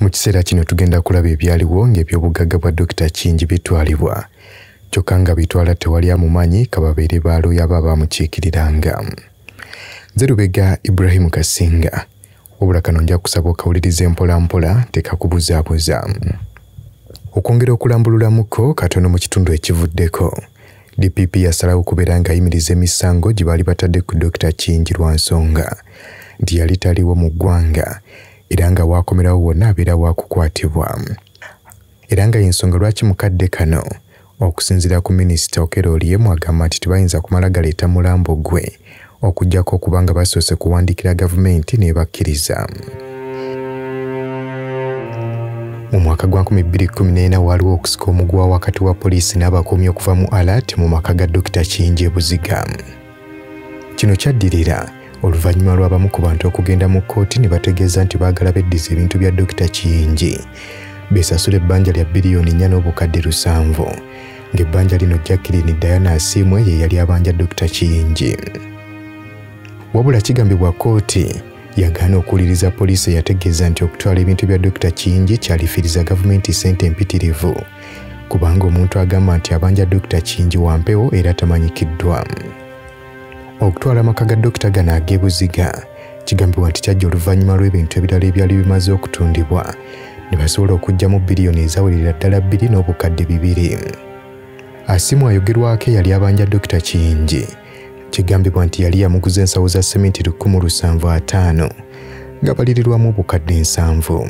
mu kiseera kino tugenda kulaba ebyaliwo ng'ebyobugagga bwa dokita kingi bitwalibwa. Kyokka nga bitwala tewali amumanyi kababeere baalooya aba bamukiikiriranga nze lubega ibrahimu kasinga wabula kano nja kusaba okawuliriza empolampola tekakubuzaabuza. Okwongera okulambululamuko katono mu kitundu ekivuddeko. Dpp yasalawo okubeera ng'ayimiriza emisango gye baali batadde ku dokita kingi lwa nsonga. Nti yali taliwo mu ggwanga era nga waakomerawo wonna abeera waakukwatibwa. Era nga y'ensonga lwaki mukadde kano? Okusinziira ku minisita okero oliemu agamba nti tebayinza kumala galeeta mulambo gwe okugjako okuba nga basoose kuwandiikira gavumenti n'ebakkiriza. Mu mwaka gwa 2014 waaliwo okusika omugwa wakati wa poliisi n'abakuumi okuva mu alat mu maka ga dokita kingi ebuziga kino kyaddirira oluvannyuma lw'abamu ku bantu okugenda mu kkooti ne bategeeza nti baagala beddiza ebintu bya dokita kiyingi. Besasula ebbanja lya biliyoni nnya n'obukadde lusanvu. Ng'ebbanja lino jacqueline diana asiimwe ye yali abanja dokita kiyingi. Wabula kigambibwa kkooti yagaana okuwuliriza poliisi eyategeeza nti okutwala ebintu bya dokita kiyingi kyalifiiriza gavumenti ssente empitirivu kubanga omuntu agamba nti abanja dokita kiyingi wampewo era tamanyikiddwa okutwala amaka ga dokita gano ag'ebuziga kigambibwa nti kyajja oluvannyuma lw'ebintu ebirala ebyali bimaze okutundibwa. Ne basobola okugyamu biliyoni ezawerera ddala bbiri n'obukadde bibiri. Asimu ayogerwako eyali abanja dokita kiyingi kigambibwa nti yali yamuguza ensawo za seminti 175 nga balirirwamu obukadde nsanvu.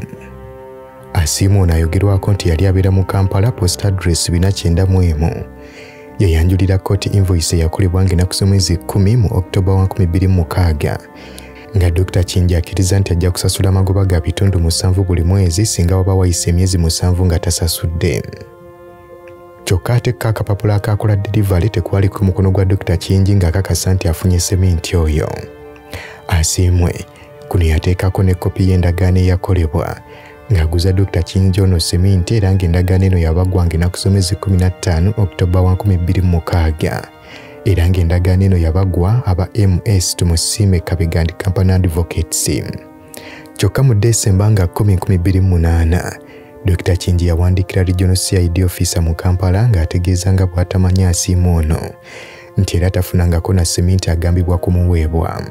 Asimu ono ayogerwako nti yali abeera mu kampala post address 491 yeyanjulira kkooti invoice eyakolebwa ng'ennaku z'omwezi 10 mu okutoba 2006 nga dr kingi akkiriza nti ajja kusasula amagoba ga bitundu musanvu buli mwezi singa waba wayise emyezi musanvu nga tasasudde. Kyokka atekka akapapula akakola derivale tekwali ku mukono gwa dr kingi ng'akakasa nti afunye sementi oyo. Asiimwe kuno yateekako ne kopi y'endagaano eyakolebwa. Ng'aguza dr kingi ono sementi era ng'endagaano eno yabagwanga enaku z'omwezi 15 oktoba wa 2006 era ng'endagaano eno yabagwa aba ms tumusiime kabegandi company advocates. Kyokka mu desemba nga 1028 dr kingi yawandiikira regional cid officer mu kampala ng'ategeeza nga bw'atamanya asiimu ono nti era tafunangako na sementi agambibwa kumuweebwa.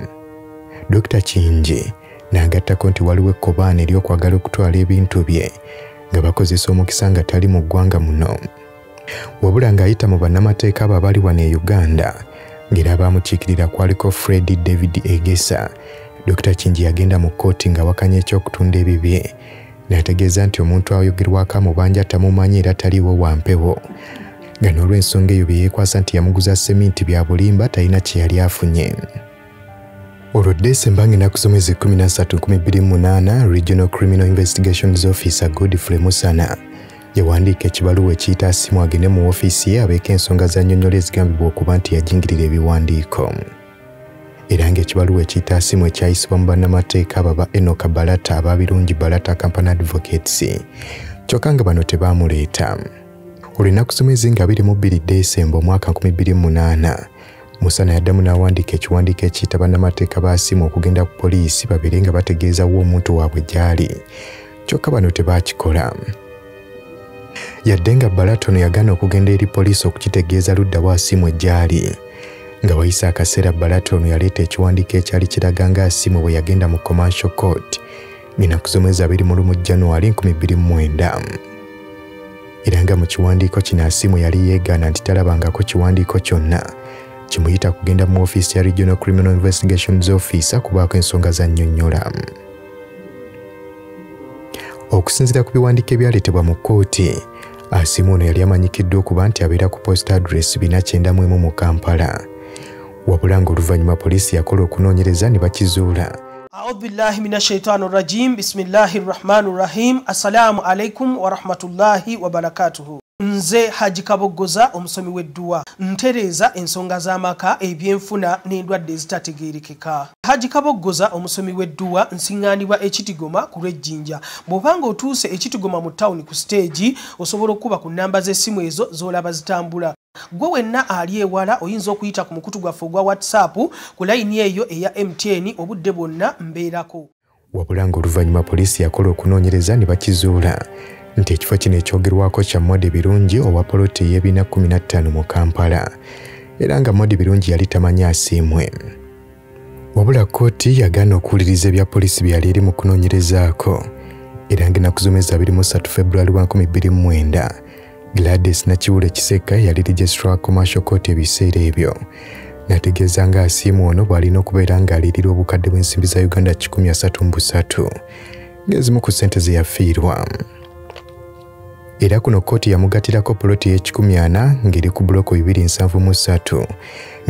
Dr kingi n'agattako nti waliwo ekkobaana ery'okwagala okutwala ebintu bye nga bakozesa omukisa nga tali mu ggwanga muno. Wabula ng'ayita mu bannamateeka abo abali wano e uganda ng'era abaamukiikirira kwaliko fred david egesa dr kingi yagenda mu kkooti ng'awakanya ekyokutunda ebibye n'ategeeza nti omuntu ayogerwako amubanja tamumanyi era taliiwo wampewo. Nga n'olw'ensonga eyo bye yeekwasa nti yamuguza sementi bya bulimba talina kye yali afunye olwo desemba ng'enaku z'omwezi 13 regional criminal investigations officer godfrey musana. Yawandiika ekibaluwa ekiyita asimu agende mu woofiisi ye abeeko ensonga za nnyonnyola ezigambibwa okuba nti yajingirira ebiwandiiko. Era ng'ekibaluwa ekiyita asimu ekyayisibwa mu bannamateeka abo aba enoka balata aba birungi balata company advocates. Kyokka nga bano tebaamuleeta olunaku z'omwezi nga 22 desemba omwaka 2008 musana yaddamu n'awandiika ekiwandiiko ekiyita bannamateeka ba simu okugenda ku poliisi babeere nga bategeezawo omuntu waabwe gy'ali. Kyokka bano tebaakikola. Yadde nga balatono yagaana okugenda eri poliisi okukitegeeza ludda wa simu egyali nga wayise akaseera balatono yaleeta ekiwandiiko ekyali kiraga nga asimu bwe yagenda mu commercial court. Ng'enaku z'omwezi 21 januari 2009 era nga mu kiwandiiko kino asimu yali yeegaana nti talabangako kiwandiiko kyonna kimuyita kugenda mu ofiisi ya regional criminal investigations officer kubaako ensonga za nnyonnyola okusinziira ku biwandiiko ebyaleetebwa mu kkooti asimu ono yali amanyikiddwa okuba nti abeera ku post address 491 mu kampala wabula ng'oluvannyuma poliisi yakola okunoonyereza ne bakizuula أعوذ بالله من الشيطان الرجيم بسم الله الرحمن الرحيم السلام عليكم ورحمة الله وبركاته nze haji kaboggoza omusomi w'edduwa. Ntereeza ensonga z'amaka ebyenfuna n'endwadde ezitategeerekeka. Haji kaboggoza omusomi w'edduwa nsiŋŋaanibwa ekitigoma ku lw'ejjinja. Bw'obanga otuuse ekitigoma mu tawuni ku siteegi osobola okuba ku nnamba z'essimu ezo z'olaba zitambula. Gwe wenna ali ewala oyinza okuyita ku mukutu gwaffe ogwa whatsapp ku layini eyo eya mtn obudde bwonna mbeerako. Wabula ng'oluvannyuma poliisi yakola okunoonyereza ne bakizuula nti ekifo kino ekyogerwako kya modi birungi owa poloti ey'ebiina 15 mu kampala era nga modi birungi yali tamanyi asiimwe. Wabula kkooti yagaana okuwuliriza ebya poliisi bye yali eri mu kunoonyerezaako era ng'ennaku zomwezi 23 februari 2029 gladys nakiwule kiseka yali registra wa commercial court ebiseera ebyo. Nategeeza nga asiimu ono bw'alina okubeera ng'alirira obukadde bw'ensimbi za uganda 133 ng'ezimu ku ssente ze yafiirwa era kuno kkooti yamugatirako poloti y'e140 ng'eri ku buloko 273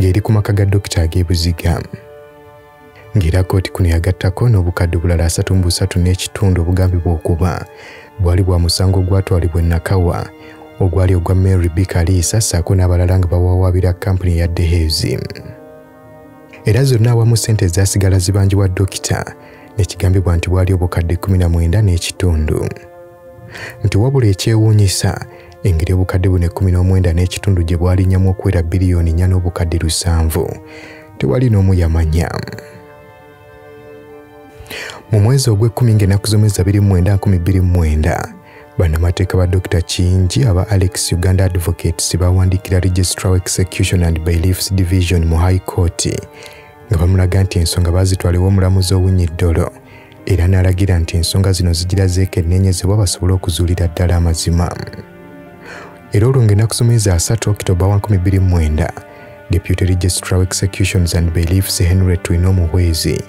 ng'eri ku maka ga dokita ag'ebuziga ng'era kkooti kuno yagattako n'obukadde bulala 33 n'ekitundu obugambibwa okuba bwali bwa musango ogwatwalibwa enakawa ogwali ogwa mary bikaliisa ssaako n'abalala nga bawawaabira kampuni ya dehezi. Era zonna awamu ssente ezaasigala zibanjibwa dokita nekigambibwa nti bwali obukadde 19 n'ekitundu nti wabula ekyewuunyisa engeri obukadde buno 19 n'ekitundu gye bwalinnyamu okuwera biliyoni 4 n'obukadde lusanvu tewali n'omu yamanya. Mu mwezi ogw'ekkumi ng'ennaku z'omwezi 29 bannamateeka ba dr kingi aba alex uganda advocates bawandiikira registrar execution and bailiffs division mu high court nga bamulaga nti ensonga baazitwaliwo omulamuzi owunyiddolo era n'alagira nti ensonga zino zigira zeekenneenyezebwa basobole okuzuulira ddala amazima. Era olwo ng'ennaku z'omwezi 3 okitoba 2029 deputy registrar executions and bailiffs henry twina omuhwezi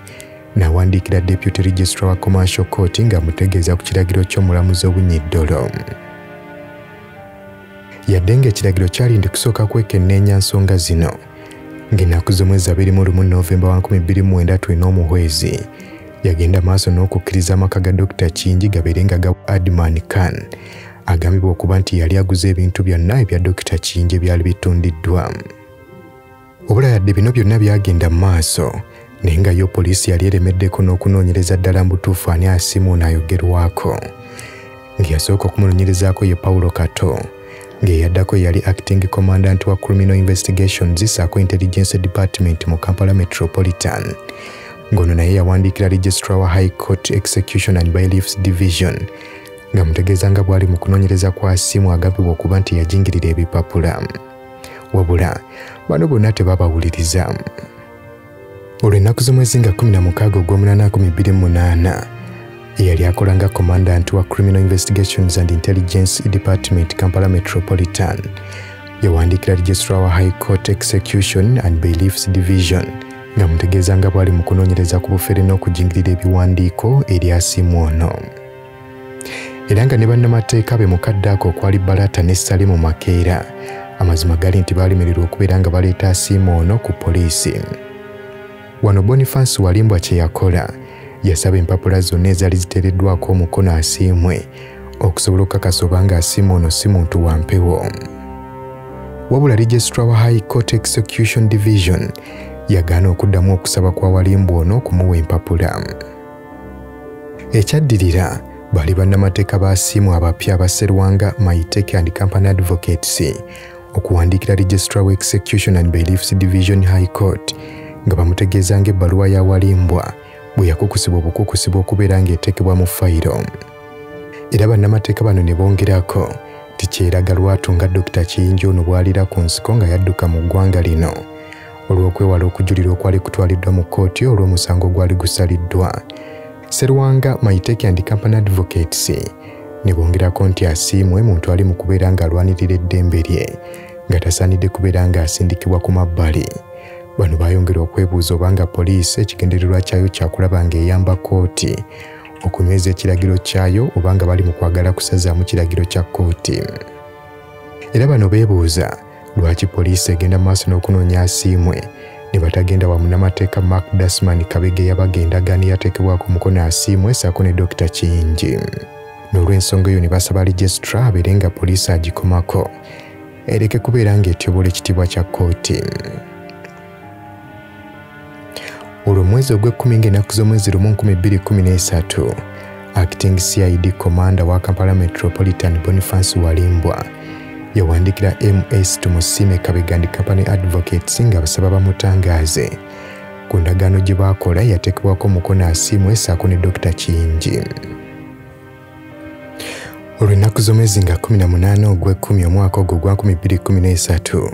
n'awandiikira deputy registrar wa commercial court ng'amutegeeza ku kiragiro ky'omulamuzi obunyiddolo. Yadde ng'ekiragiro kyali ndi kusooka kwekenneenya nsonga zino. Ng'ennaku z'omwezi 21 novemba 2029 twina omuhwezi yagenda maaso n'okukkiriza amaka ga dr kingi gabeere nga ga adman khan agambibwa okuba nti yali aguze ebintu byonna ebya dr kingi ebyali bitundiddwa. Obula yadde bino byonna byagenda mu maaso naye nga yo poliisi yali eremeddeko n'okunoonyereza ddala mbutuufu ani asimu n'ayogerwako. Ng'eyasooka okumunoonyerezaako ye paulo kato ng'eyaddako yali acting commandant wa criminal investigations saako intelligence department mu kampala metropolitan ng'ono naye yawandiikira registrar wa high court execution and bailiffs division. Nga mutegeeza nga bw'ali mu kunoonyereza kwa simu agambibwa okuba nti yajingirira ebipapula. Wabula bano bonna tebabawuliriza. Olwo ennaku z'omwezi nga 16 ogw'omunana 2028 eyali akola nga commandant wa criminal investigations and intelligence department kampala metropolitan. Yawandiikira registrar wa high court execution and bailiffs division nga mutegeeza nga bw'ali mu kunoonyereza ku bufere n'okujingirira ebiwandiiko eri asimu ono. Era nga ne bannamateeka be mukadde ako okwali balata ne salimu makeera amazima gali nti baalemererwa okubeera nga baleeta asimu ono ku poliisi. Wano bonifansi walimbwa kye yakola yasaba empapula zonna ezaali ziteereddwako omukono asiimwe okusobola okukakasa oba nga asimu ono si muntu wa mpewo. Wabula registrar wa high court execution division yagaana okuddamu okusaba kwa walimbwa ono okumuwa empapula. Ekyaddirira baali bannamateeka ba simu abapya aba serwanga maiteke and company advocates okuwandiikira registrar wa execution and bailiffs division high court nga bamutegeeza ng'ebbaluwa ya walimbwa bwe yakukusibwa obukukusibwa okubeera ng'eteekebwa mu fayiro. Era bannamateeka bano ne bongerako ti kyeraga lwatu nga dr kiyinja ono bw'alira ku nsiko nga yadduka mu ggwanga lino olw'okwewala okujulira okwali kutwaliddwa mu kkooti olw'omusango gwali gusaliddwa. Serwanga maiteke and company advocates ne bongerako nti asiimwe muntu ali mu kubeera ng'alwanirira eddembe lye nga tasaanidde kubeera ng'asindikibwa ku mabbali. Bano baayongera okwebuuza obanga poliisi ekigendererwa kyayo kyakulaba ng'eyamba kkooti. Okunyweza ekiragiro kyayo oba nga bali mu kwagala kusazaamu kiragiro kya kkooti. Era bano beebuuza lwaki poliisi egenda maaso n'okunoonya asiimwe? Ne batagenda wamu n'amateeka mark dasman kabege yabagendagaani yateekebwako omukono asiimwe saako ne dr kiyingi n'olw'ensonga eyo ne basaba registra abeere nga poliisi agikomako. Ereke kubeera ng'etyobola ekitiibwa kya kkooti. Olwo mwezi ogw'ekkumi ng'ennaku z'omwezi lumu 2013 acting cid commander wa kampala metropolitan bonifansi walimbwa yawandiikira ms tumusime kabegandi company advocates nga basaba bamutangaaze ku ndagaano gye baakola yateekebwako omukono asiimwe ssaako ne dr kingi. Olw'ennaku z'omwezi nga 18 ogw'ekumi omwaka ogwo gwa 2013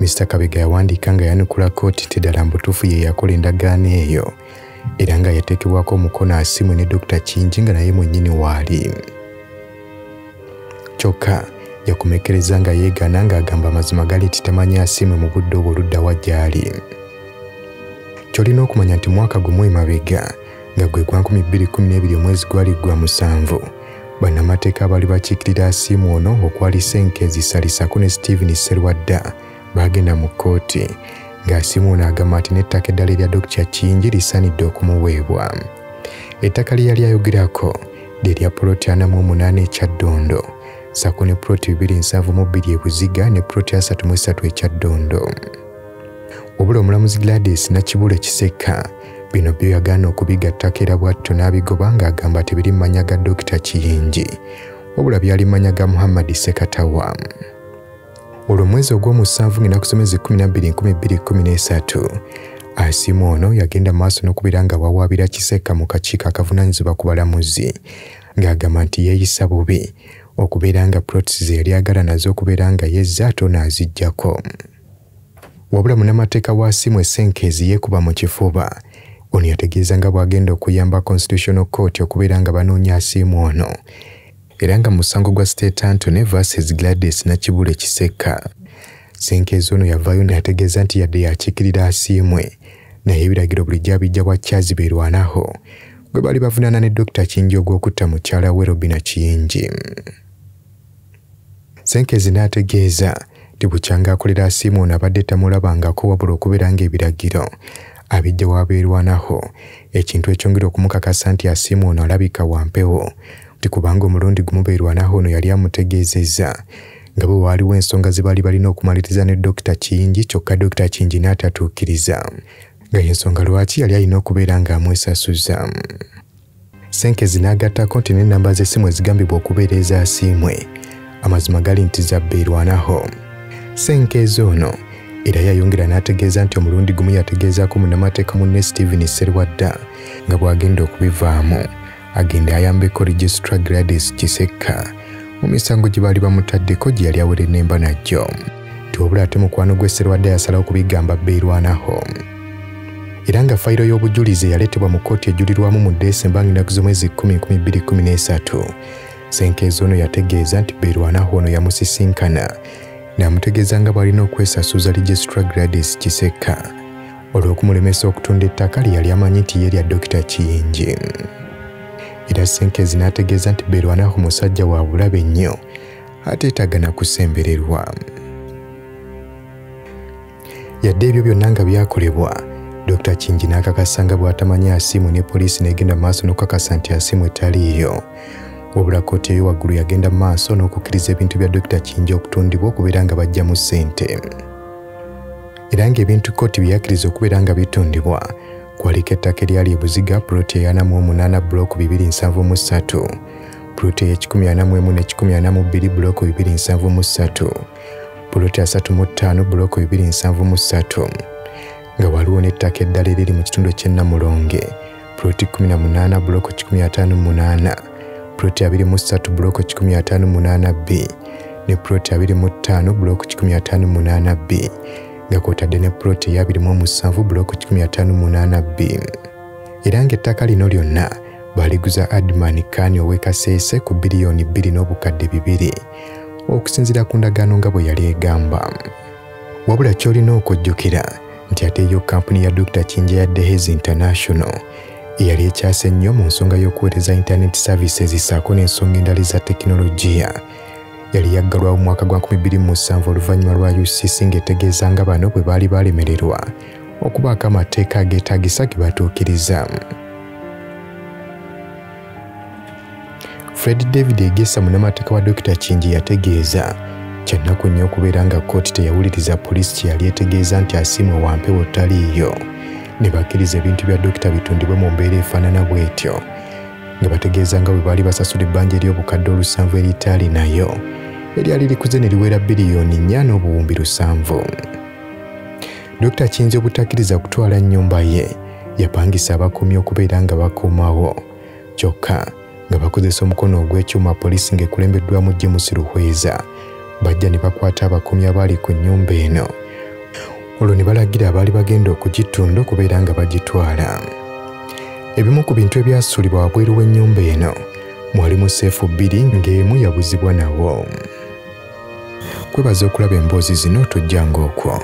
mr kabega yawandiika nga yanukula kooti nti ddala mbutuufu ye yakola endagaano eyo era nga yateekebwako omukono asiimwe ne dr kingi nga naye mwennyini waali kyokka yakomekereza nga yeegaana ng'agamba amazima gali nti tamanyi asiimwe mu budde obwo oluddawa gy'ali ky'olina okumanya nti mwaka gumu emabega nga gwe gwa 2012 omwezi gwali gwa musanvu bannamateeka abaali bakiikirira asiimu ono okwali senkezi salisako ne stephen serwadda baagenda mu kkooti ng'asiimu ono agamba nti n'ettaka eddala erya dr kingi lisaanidde okumuweebwa. Ettaka lye yali ayogerako lyerya poloti ana mu omunaana ekyaddondo sako ne poloti 272 ebuziga ne poloti 33 ekyaddondo wabula omulamuzi gladys nakibula ekiseka bino byo yagaana okubigattako era bwatto n'abigoba ng'agamba tebiri mmanya ga dokita kiyingi wabula byali mmanya ga muhammadi sekatawa. Olwo mwezi ogw'omusanvu ng'ennaku z'omwezi 12 asiimu ono yagenda maaso n'okubeera nga wawaabira kiseka mu kakiiko akavunaanyizibwa ku balamuzi ng'agamba nti yeeyisa bubi okubeera nga plots ze yali agala nazo okubeera nga yezza ate onaaziggyako wabula munnamateeka wa simu esenkeezi yeekuba mu kifuba. Ono yategeeza nga bw'agenda okuyamba constitutional court okubeera nga banoonya asiimu ono. Era nga musango gwa state antony versus gladys nakibula ekiseka senkeezi ono yavaayo nayategeeza nti yadde yakiikirira asiimwe. Naye ebiragiro bulijjo abijja bwa kyazi beerwanaho gwe baali bavunaana ne dr kingi ogw'okutta mukyala we robina kiyingi. Senkezi n'ategeeza nti bukyanga akolera asiimu ono abadde tamulabangako wabula okubeera ng'ebiragiro abijja wabeerwanaho. Ekintu ekyongera okumukakasa nti asiimu ono alabika wampewo nti kubanga omulundi gumu beerwanaho ono yali amutegeezezza nga bwe waaliwo ensonga ze baali balina okumaliriza ne dr kiyingi kyokka dr kiyingi n'atatuukiriza nga y'ensonga lwaki yali alina okubeera ng'amwesasuza senkezi n'agattako nti n'ennamba z'essimu ezigambibwa okubeera eza asiimwe amazima gali nti zabbeerwanaho senkeezi ono era yayongera n'ategeeza nti omulundi gumu yategeezaako munnamateeka munne stephen serwadda nga bw'agenda okubivaamu agenda ayambeko registra gladys kisekka mu misango gye baali bamutaddeko gye yali awere nemba najjo tiwabula ate mukwano gwe serwadda yasalawo kubigamba beerwanaho era nga fayiro y'obujulizi eyaleetebwa mu kkooti ejulirwamu mu desemba ng'ennaku z'omwezi 10 senkeezi ono yategeeza nti beerwanaho ono yamusisinkana n'amutegeeza nga bw'alina okwesasuza registra gladys kisekka olw'okumulemesa okutunda ettaka lye yali amanyi nti ye lya dokita kiyingi. Era senkezi n'ategeeza nti beerwanaho musajja wa bulabe ennyo ateetagana kusembererwa. Yadde ebyo byonna nga byakolebwa dr kingi n'akakasa nga bw'atamanyi asiimu ne poliisi n'egenda maaso n'okukakasa nti asiimu etaliiyo wabula kkooti eyo waggulu yagenda maaso n'okukkiriza ebintu bya dr kingi okutundibwa okubeera nga bajjamu ssente. Era ng'ebintu kkooti bye yakkiriza okubeera nga bitundibwa kwaliko ettaka eryali ebuziga puloti eyana mu omunaana bulooku 273 puloti ey'ekikumi ana mu emu n'ekikumi ana mu bbiri bulooku 273 puloti asatu mu ttaano bulooku 273 nga waliwo n'ettaka eddala eriri mu kitundu ky'ennamulonge puloti 18 bulooku 158 puloti 23 bulooku 158 b ne puloti 25 bulooku 158 b nga kwotadde ne puloti eya 27 bulooku 158 b. Era ng'ettaka lino lyonna baliguza adman kani ow'e kaseese ku biliyoni 2 n'obukadde bibiri okusinziira ku ndagaano nga bwe yali egamba. Wabula ky'olina okujjukira nti ate yo kampuni ya dr kinja ya dehes international eyali ekyase ennyo mu nsonga y'okuweereza internet services ssaako n'ensonga endala za tekinologiya yali yaggalwawo mu mwaka gwa 2007 oluvannyuma lwa ucc ng'etegeeza nga bano bwe baali balemererwa okubaako amateeka ageetaagisa ge batuukiriza fred david egesa munnamateeka wa dr kingi yategeeza kyannaku nnyo okubeera nga kkooti teyawuliriza poliisi kye yali etegeeza nti asiimwe wampewo taliiyo ne bakkiriza ebintu bya dokita bitundibwe mu mbeera efaanana bw'etyo nga bategeeza nga bwe baali basasula ebbanja ery'obukadde olusanvu eritaali nayo. Eryali likuze ne liwera biliyoni nnya n'obuwumbi lusanvu. Dr kiyinza obutakkiriza kutwala nnyumba ye yapangisa abakuumi okubeera nga bakuumawo. Kyokka nga bakozesa omukono ogw'ekyuma poliisi ng'ekulembeddwamu james ruhweza bajja ne bakwata abakuumi abaali ku nnyumba eno. Olwo ne balagira abaali bagenda okugitunda okubeera nga bagitwala. Ebimu ku bintu ebyasuulibwa wabweru w'ennyumba eno mwalimu seefu bbiri ng'emu yabuzibwa nawo. Kwebaza okulaba emboozi zino tojjanga okwo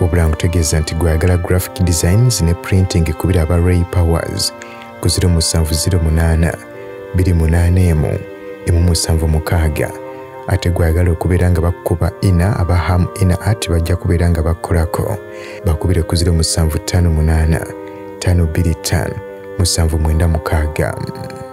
wabula nkutegeeza nti gwayagala graphic designs ne printing kubira aba ray powers ku 0708 281 176 ate gwayagala okubeera nga bakuba ina aba ham ina ati bajja kubeera nga bakolako bakubire ku 0758 525 796